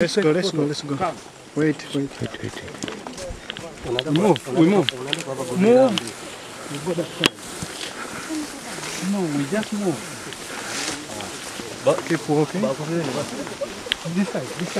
Let's go, let's go, let's go. Wait, wait. Wait, wait. Move, we move. Move. No, we just move. Keep walking. This side, this side.